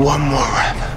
One more rep.